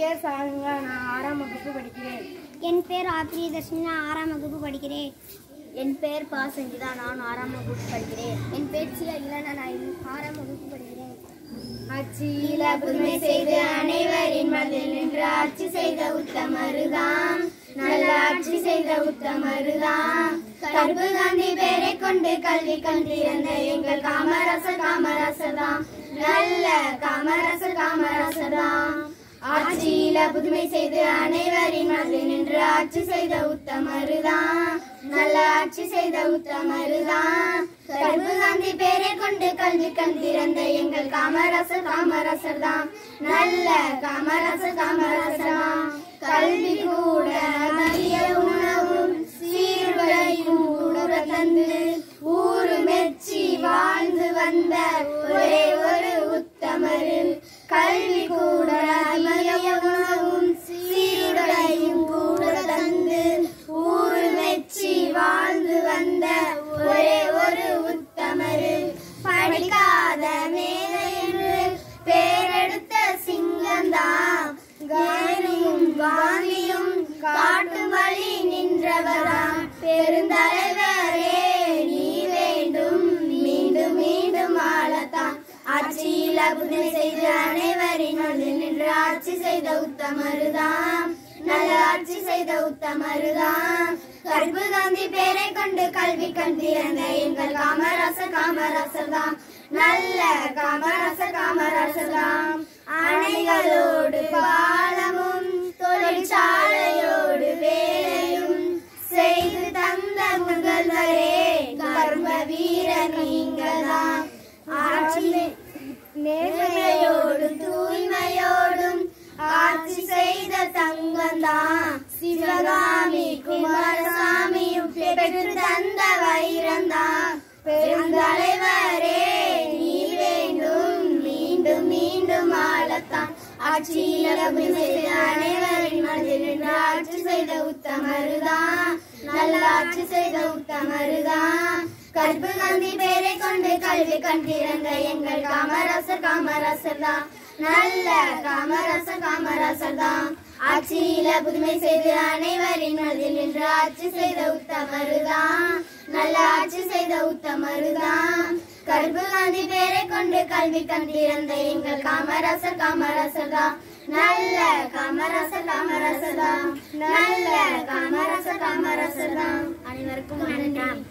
பேர் சாருங்க நான் ஆறாம் வகுப்பு படிக்கிறேன். என் பேர் ஆத்ரியதர்ஷினி. நான் ஆறாம் வகுப்பு படிக்கிறேன். என் பேர் பா சங்கீதா நான் ஆறாம் வகுப்பு படிக்கிறேன். என் பேர் சி அகிலா நான் ஆறாம் வகுப்பு படிக்கிறேன். அச்சியில புதுமை செய்து அனைவரின் மதில் நின்று ஆட்சி செய்த உத்தமருதாம். நல்ல ஆட்சி செய்த உத்தமருதாம். கருப்பு காந்தி பேரை கொண்டு கல்வி கண்டிருந்த எங்கள் காமராசர் காமராசர்தாம் நல்ல காமராசர் காமராசர்தாம் ஆட்சியில புதுமை செய்து அனைவரின் மனதில் நின்று ஆட்சி செய்த உத்தமருதான். நல்ல ஆட்சி செய்த உத்தமருதான். கருப்பு காந்தி பேரை கொண்டு கல்வி கண் திறந்த எங்கள் காமராசர் காமராசர் தான் நல்ல காமராசர் காமராசர் தான் கல்வி கூட மதிய உணவும் சீர்வரையும் கூட தந்து ஊரு மெச்சி வாழ்ந்து வந்த ஒரே நின்றவராம் பெருந்தலைவரே நீ வேண்டும் மீண்டும் மீண்டும் ஆளத்தான். ஆட்சியில் புதுமை செய்து அனைவரின் நின்று ஆட்சி செய்த உத்தமருதாம். நல்ல ஆட்சி செய்த உத்தமருதாம். கருப்பு காந்தி பேரை கொண்டு கல்வி கண் திறந்த எங்கள் காமராசர் காமராசர் தான் நல்ல காமராசர் நேர்மையோடும் தூய்மையோடும் ஆட்சி செய்த தங்கம்தான். சிவகாமி குமாரசாமியும் பெற்று தந்த வைரம்தான். பெருந்தலைவரே நீ வேண்டும் மீண்டும் மீண்டும் ஆளத்தான். ஆட்சியில் அனைவரின் மனதில் நின்று ஆட்சி செய்த உத்தமருதான். நல்ல ஆட்சி செய்த உத்தமருதான். கற்பு காந்தி பேரை கொண்டு கல்வி கண்டிருந்த எங்கள் காமராசர் காமராசர் தான். நல்ல காமராசர் காமராசர் தான். ஆட்சியில புதுமை செய்து அனைவரின் மனதில் நின்று ஆட்சி செய்த உத்தமருதான் நல்ல ஆட்சி செய்த உத்தமருதான் கருப்பு காந்தி பேரை கொண்டு கல்வி கண்டிருந்த எங்கள் காமராசர் காமராசர் தான். நல்ல காமராசர் காமராசர் தான். நல்ல காமராசர் காமராசர் தான். அனைவருக்கும் நன்றி